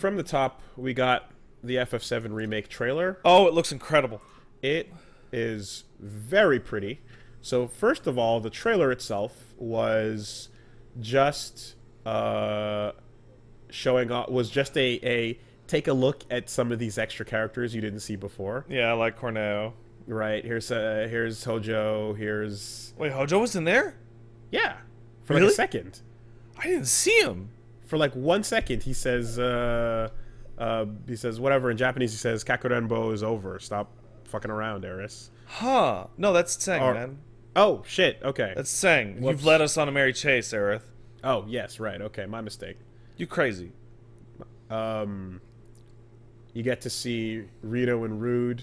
from the top, we got the FF7 remake trailer. Oh, it looks incredible. It is very pretty. So first of all, the trailer itself was just uh, showing off was just a a take a look at some of these extra characters you didn't see before. Yeah, like Corneo. Right here's uh, here's Hojo. Here's Wait, Hojo was in there? yeah, for like a second. I didn't see him. For like one second, he says uh, uh, he says whatever in Japanese. He says Kakurenbo is over. Stop fucking around, Aeris. Huh. No, that's Tseng, Or- man. Oh shit. Okay. That's Tseng. Whoops. You've led us on a merry chase, Aerith. oh yes. Right. Okay. My mistake. You crazy. um, you get to see Reno and Rude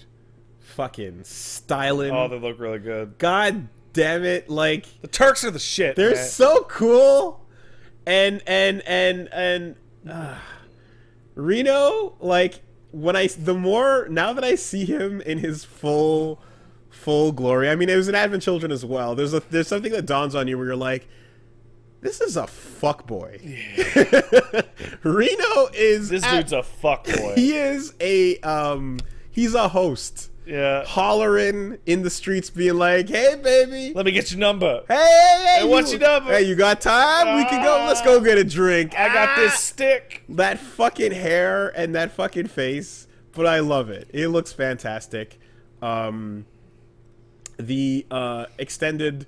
fucking styling. Oh, they look really good. God damn it! Like The Turks are the shit. they're man. so cool, and and and and uh, Reno. Like when I the more now that I see him in his full full glory. I mean, it was an Advent Children as well. There's a there's something that dawns on you where you're like. This is a fuck boy. Reno is This at- dude's a fuck boy. he is a um he's a host yeah. hollering in the streets being like hey baby Let me get your number. hey hey hey, Hey, what's you, your number? hey you got time we can go let's go get a drink I got Ah! this stick. that fucking hair and that fucking face but i love it it looks fantastic um the uh extended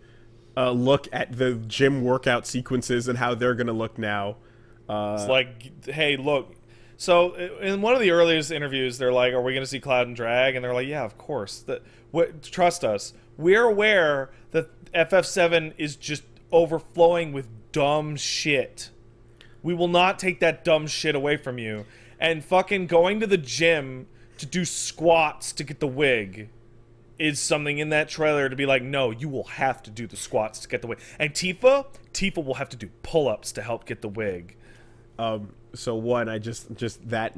uh look at the gym workout sequences and how they're gonna look now uh It's like, hey, look. So in one of the earliest interviews, they're like, "Are we going to see Cloud and Drag?" And they're like, "Yeah, of course. That what trust us. We're aware that FF7 is just overflowing with dumb shit. We will not take that dumb shit away from you. And fucking going to the gym to do squats to get the wig." Is something in that trailer to be like, no, you will have to do the squats to get the wig. And Tifa, Tifa will have to do pull ups to help get the wig. Um so one i just just that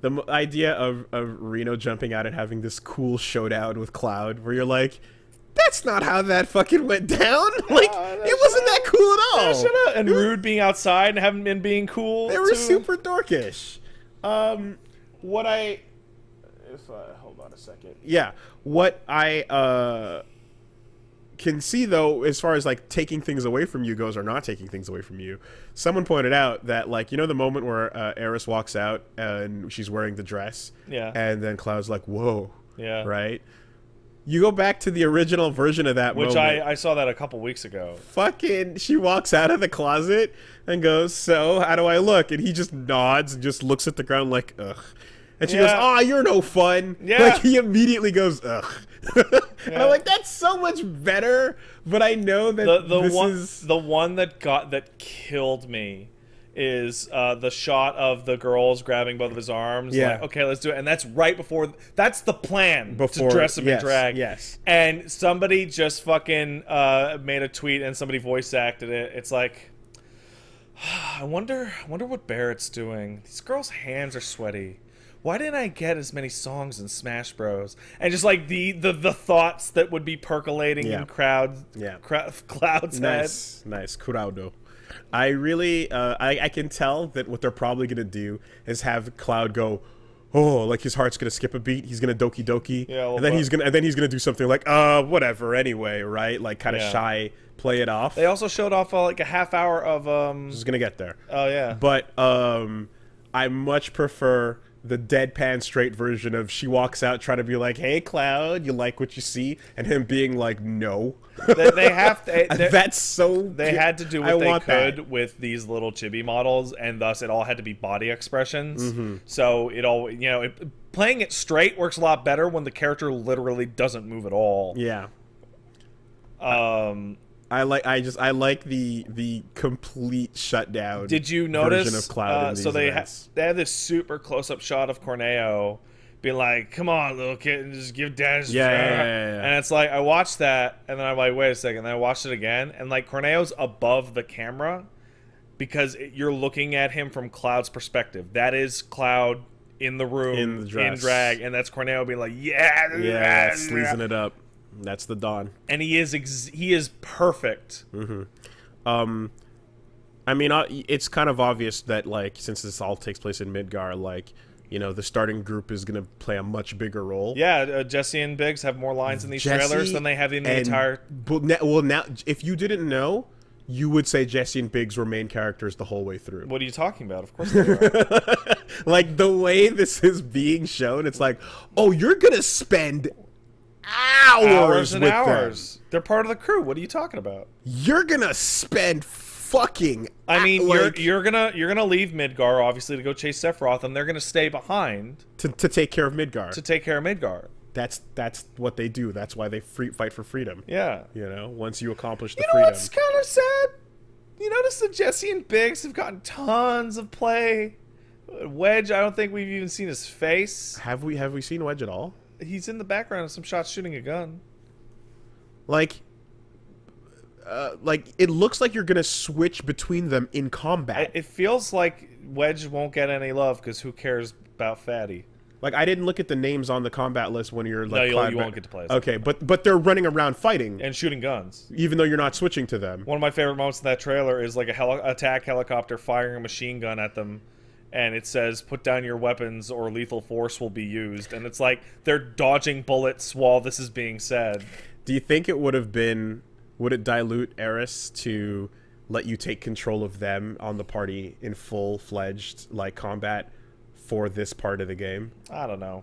the idea of of reno jumping out and having this cool showdown with cloud where you're like that's not how that fucking went down like that it wasn't that cool at all shut up. And Rude being outside and having been being cool. they were too. super dorkish um what i if uh hold on a second yeah what i uh can see though as far as like taking things away from you goes or not taking things away from you someone pointed out that like you know the moment where uh, aeris walks out and she's wearing the dress Yeah. and then cloud's like whoa Yeah. right you go back to the original version of that Which moment I, I saw that a couple weeks ago. fucking she walks out of the closet and goes so how do i look and he just nods and just looks at the ground like ugh and she goes Yeah. oh you're no fun Yeah. like he immediately goes ugh and i'm like that's so much better but i know that The the this one is the one that got that killed me is uh, the shot of the girls grabbing both of his arms. Yeah. Like, okay, let's do it. And that's right before. That's the plan Before- to dress him yes, in drag. yes. And somebody just fucking uh, made a tweet and somebody voice acted it. It's like. I wonder. I wonder what Barrett's doing. These girls' hands are sweaty. Why didn't I get as many songs in Smash Bros? And just like the the, the thoughts that would be percolating Yeah. in crowd, Yeah. crowd, clouds head. nice nice curado i really uh, I, I can tell that what they're probably gonna do is have cloud go oh like his heart's gonna skip a beat he's gonna doki doki Yeah, little and then he's gonna and then he's gonna do something like uh whatever anyway right like kind of Yeah. shy play it off They also showed off uh, like a half hour of um. just gonna get there Oh yeah. but um i much prefer the deadpan straight version of she walks out trying to be like hey cloud you like what you see and him being like no they, they have to. that's so They had to do I what they want that. could with these little chibi models, and thus it all had to be body expressions. Mm-hmm. So it all, you know, it, playing it straight works a lot better when the character literally doesn't move at all. yeah Um, I like. I just. I like the the complete shutdown. did you notice? of Cloud? uh, so they ha- they have this super close up shot of Corneo being like, "Come on, little kid, and just give dad Yeah, yeah, yeah, yeah, yeah. And it's like I watched that, and then I'm like, "Wait a second. And then I watched it again, and like Corneo's above the camera because it, you're looking at him from Cloud's perspective. That is Cloud in the room In the dress. drag, and that's Corneo being like, "Yeah, yeah, sleazing it up. That's the dawn. and he is ex- he is perfect. Hmm. Um, I mean, it's kind of obvious that like since this all takes place in Midgar, like you know the starting group is going to play a much bigger role. Yeah, uh, Jesse and Biggs have more lines in these Jesse trailers than they have in the entire. Well, now if you didn't know, you would say Jesse and Biggs were main characters the whole way through. What are you talking about? Of course they are. like the way this is being shown, it's like, oh, you're gonna spend hours, hours and with hours. them. They're part of the crew. What are you talking about? You're gonna spend fucking. I mean, like, you're you're gonna you're gonna leave Midgar obviously to go chase Sephiroth, and they're gonna stay behind to, to take care of Midgar. to take care of Midgar. that's that's what they do. That's why they free, fight for freedom. Yeah. You know, once you accomplish the You know freedom. what's kind of sad? You notice that Jesse and Biggs have gotten tons of play. Wedge, I don't think we've even seen his face. Have we have we seen Wedge at all? He's in the background of some shots shooting a gun. Like, uh, like it looks like you're gonna switch between them in combat. It feels like Wedge won't get any love because who cares about Fatty? like I didn't look at the names on the combat list when you're like. you'll- you won't get to play as Okay, but but they're running around fighting, And shooting guns. even though you're not switching to them. One of my favorite moments in that trailer is like a heli- attack helicopter firing a machine gun at them, and it says, "Put down your weapons, or lethal force will be used." And it's like they're dodging bullets while this is being said. Do you think it would have been? Would it dilute Aeris to let you take control of them on the party in full fledged like combat for this part of the game? I don't know.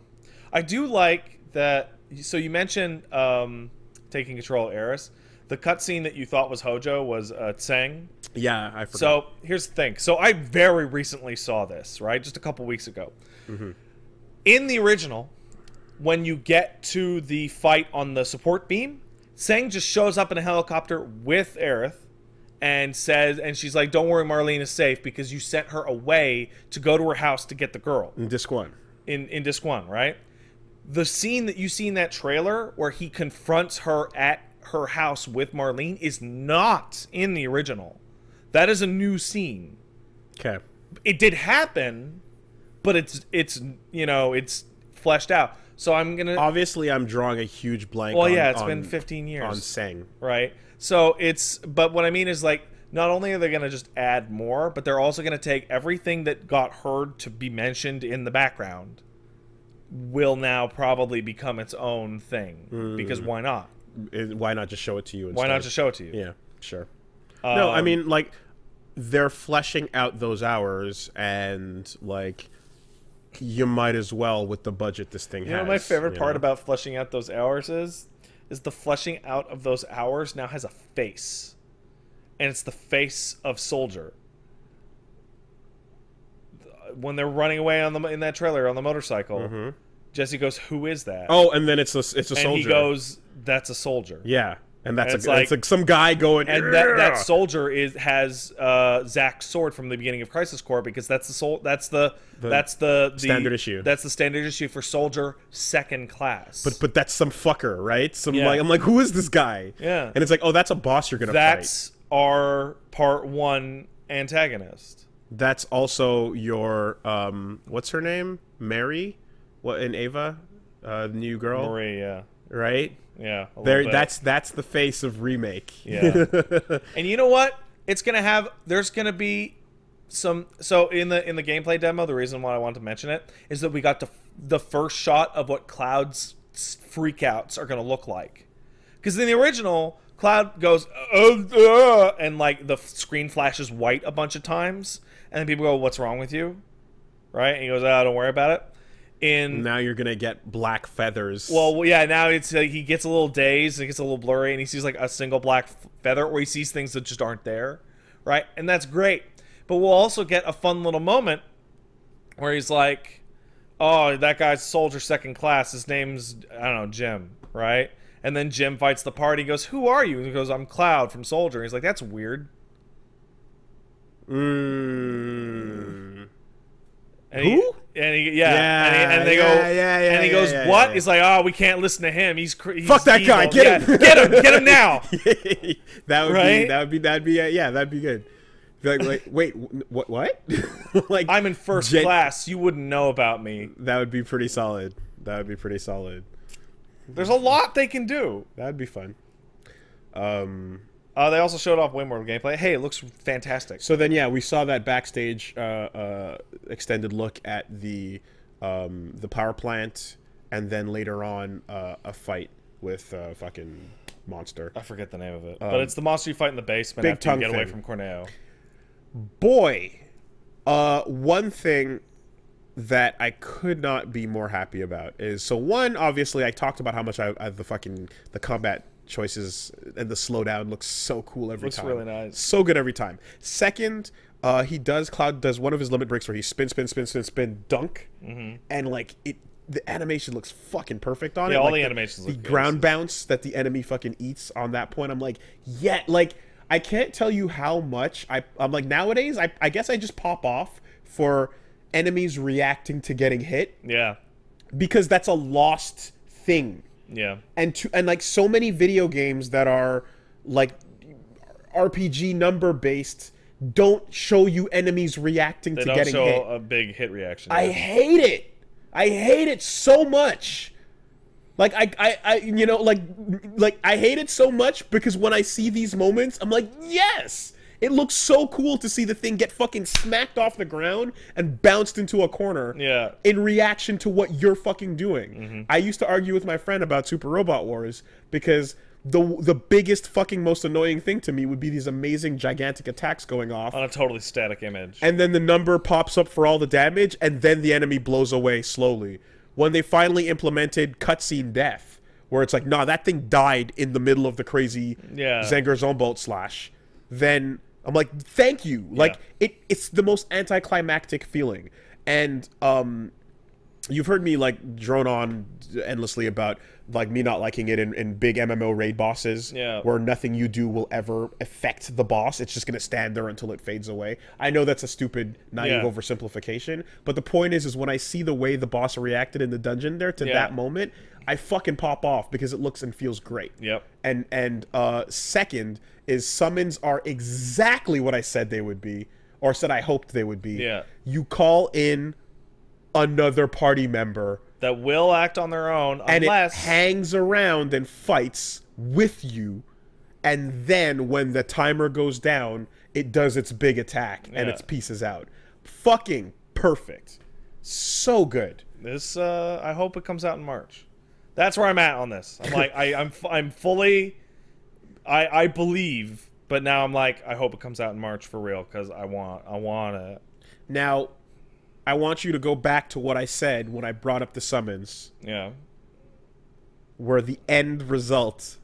I do like that. So you mentioned um, taking control of Aeris. The cutscene that you thought was Hojo was uh, Tseng. Yeah, I forgot. So here's the thing. So I very recently saw this, right? Just a couple weeks ago. In the original, when you get to the fight on the support beam, Tseng just shows up in a helicopter with Aerith and says, and she's like, "Don't worry, Marlene is safe because you sent her away to go to her house to get the girl." in disc one. in in disc one, right? The scene that you see in that trailer where he confronts her at her house with Marlene is not in the original. That is a new scene. Okay. It did happen, but it's it's you know it's fleshed out. So I'm gonna Obviously, I'm drawing a huge blank. well on, yeah, it's on- been 15 years on Tseng. right? So it's but what I mean is like not only are they going to just add more, but they're also going to take everything that got heard to be mentioned in the background will now probably become its own thing because mm. why not? Why not just show it to you? Instead? Why not just show it to you? Yeah, sure. no, I Um, mean like they're fleshing out those hours, and like you might as well with the budget this thing You has. know my favorite part know? about fleshing out those hours is is the fleshing out of those hours now has a face. And it's the face of Soldier. When they're running away on the in that trailer on the motorcycle, Jesse goes, "Who is that?" Mm-hmm. Oh, and then it's a it's a and soldier. he goes, "That's a soldier." yeah, and that's And a, like- it's like some guy going. And that, that soldier is has uh, Zack's sword from the beginning of Crisis Core because that's the sol- that's the, that's the, the standard issue. That's the standard issue for soldier second class. But but that's some fucker, right? Some Yeah. like I'm like, who is this guy? Yeah. and it's like, oh, that's a boss you're gonna fight. that's our part one antagonist. That's also your um, what's her name? Mary, what in Ava, uh, the new girl, Marie, yeah, right? Yeah. There, that's that's the face of remake. Yeah. and you know what? It's gonna have. There's gonna be some. So in the in the gameplay demo, the reason why I want to mention it is that we got the the first shot of what Cloud's freakouts are gonna look like. Because in the original, Cloud goes uh, uh, and like the screen flashes white a bunch of times, and then people go, "What's wrong with you?" Right? And he goes, "Ah, don't worry about it." In now you're gonna get black feathers. well, yeah. Now it's like he gets a little dazed, and it gets a little blurry, and he sees like a single black feather, or he sees things that just aren't there, right? And that's great. But we'll also get a fun little moment where he's like, "Oh, that guy's soldier second class. His name's I don't know Jim, right?" And then Jim fights the party. He goes, "Who are you?" And he goes, "I'm Cloud from Soldier." And he's like, "That's weird." Mm. And he- Who? And he, yeah, Yeah, and, he, and they go, yeah, yeah, yeah, and he yeah, goes, yeah, "What?" yeah. He's like, "Oh, we can't listen to him. He's, cr- he's Fuck that guy. Get Yeah, him. get him, get him now. that would be that would be that'd be uh, yeah that'd be good. Be Like, wait, wait, what? What? like I'm in first Gen- class. You wouldn't know about me. That would be pretty solid. That would be pretty solid. There's a lot they can do. That'd be fun. Um, Uh, they also showed off way more gameplay. Hey, it looks fantastic. So then, yeah, we saw that backstage uh, uh, extended look at the um, the power plant, and then later on uh, a fight with uh, fucking monster. I forget the name of it, but it's the monster you fight in the basement big after you get away from Corneo. Boy, uh, one thing that I could not be more happy about is so one. Obviously, I talked about how much I, I the fucking the combat choices and the slowdown looks so cool every Looks time. really nice. So good every time. Second, uh, he does Cloud does one of his limit breaks where he spin, spin, spin, spin, spin, dunk, and like it. The animation looks fucking perfect on Yeah, it. all like the animations The look good. ground bounce that the enemy fucking eats on that point. I'm like, yeah, like I can't tell you how much I. I'm like nowadays. I I guess I just pop off for enemies reacting to getting hit Yeah, because that's a lost thing yeah, and to and like so many video games that are like RPG number based don't show you enemies reacting they to don't getting show hit. a big hit reaction. I hate it. I hate it so much. Like I, I, I, you know, like, like I hate it so much because when I see these moments, I'm like, yes, it looks so cool to see the thing get fucking smacked off the ground and bounced into a corner Yeah. in reaction to what you're fucking doing. Mhm. I used to argue with my friend about Super Robot Wars because the the biggest fucking most annoying thing to me would be these amazing gigantic attacks going off on a totally static image. and then the number pops up for all the damage, and then the enemy blows away slowly. When they finally implemented cutscene death, where it's like, nah, that thing died in the middle of the crazy Yeah. Zengar Zonvolt slash, then I'm like, thank you. Like it, it's the most anticlimactic feeling, and um, you've heard me like drone on endlessly about like me not liking it in, in big MMO raid bosses Yeah. where nothing you do will ever affect the boss. It's just gonna stand there until it fades away. I know that's a stupid naive Yeah. oversimplification, but the point is is when I see the way the boss reacted in the dungeon there to Yeah. that moment, I fucking pop off because it looks and feels great. Yep. And and uh second is summons are exactly what I said they would be, or said I hoped they would be. Yeah. You call in another party member that will act on their own and unless it hangs around and fights with you and then when the timer goes down it does its big attack and Yeah. its pieces out fucking perfect so good this. Uh, I hope it comes out in March. That's where I'm at on this. I'm like, I, I'm, I'm fully, I, I believe, but now I'm like, I hope it comes out in March for real because I want, I want it. now i want you to go back to what i said when i brought up the summons Yeah. where the end result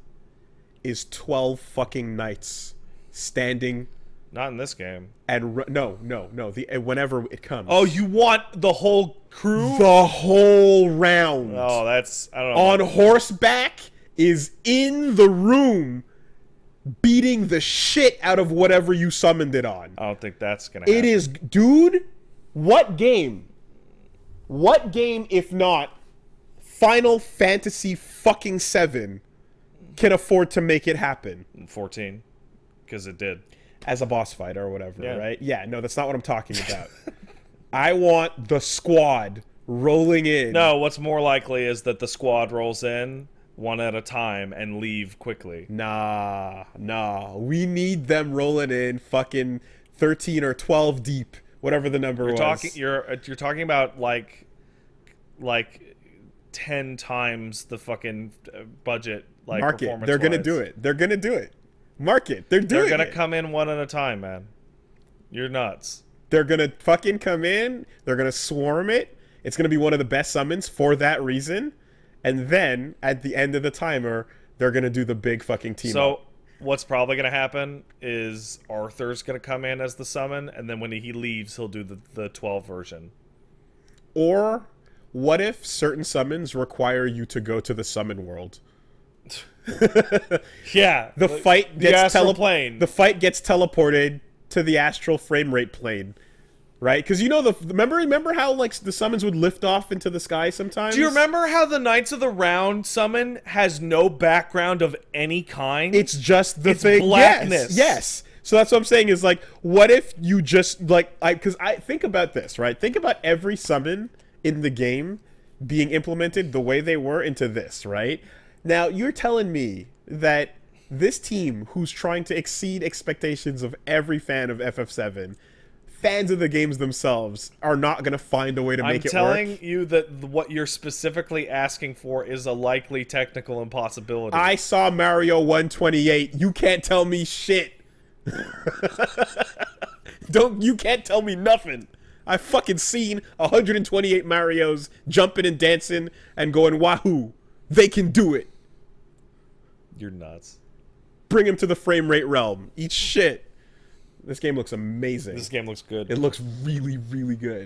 is 12 fucking knights standing Not in this game. and no no no the uh, whenever it comes Oh, you want the whole crew? the whole round Oh, that's I don't know. on horseback is in the room beating the shit out of whatever you summoned it on. I don't think that's gonna. Happen. It is, dude. What game? What game, if not Final Fantasy fucking seven, can afford to make it happen 14 because it did. as a boss fight or whatever? Yeah. Right? Yeah. No, that's not what I'm talking about. I want the squad rolling in. No, what's more likely is that the squad rolls in one at a time and leave quickly. Nah, nah. We need them rolling in fucking 13 or 12 deep, whatever the number was. Talking, you're uh, you're talking about like like ten times the fucking uh, budget. Like Mark it. They're going to do it. They're going to do it. Mark it. They're doing They're gonna it. come in one at a time, man. You're nuts. They're going to fucking come in. They're going to swarm it. It's going to be one of the best summons for that reason. And then at the end of the timer, they're going to do the big fucking team So up. What's probably gonna happen is Arthur's gonna come in as the summon, and then when he leaves, he'll do the the twelve version. Or what if certain summons require you to go to the summon world? Yeah, the fight gets astral tele- plane. The fight gets teleported to the astral frame rate plane, right? Because you know the remember remember how like the summons would lift off into the sky sometimes. Do you remember how the Knights of the Round summon has no background of any kind? It's just the It's thing. blackness. Yes, yes. So that's what I'm saying is like, what if you just like I because I think about this right? Think about every summon in the game being implemented the way they were into this right. Now you're telling me that this team who's trying to exceed expectations of every fan of FF7, fans of the games themselves are not going to find a way to make I'm it telling you that what you're specifically asking for is a likely technical impossibility. I saw Mario 128. You can't tell me shit. Don't you can't tell me nothing. I fucking seen 128 Marios jumping and dancing and going wahoo. They can do it. You're nuts. Bring him to the frame rate realm. Eat shit. This game looks amazing. This game looks good. It looks really, really good.